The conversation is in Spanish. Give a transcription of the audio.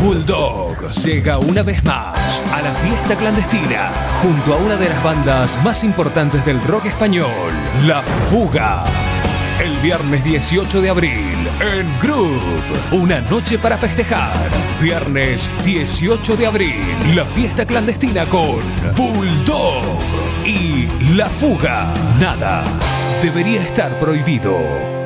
Bulldog llega una vez más a la fiesta clandestina junto a una de las bandas más importantes del rock español, La Fuga. El viernes 18 de abril en Groove, una noche para festejar. Viernes 18 de abril, la fiesta clandestina con Bulldog y La Fuga. Nada debería estar prohibido.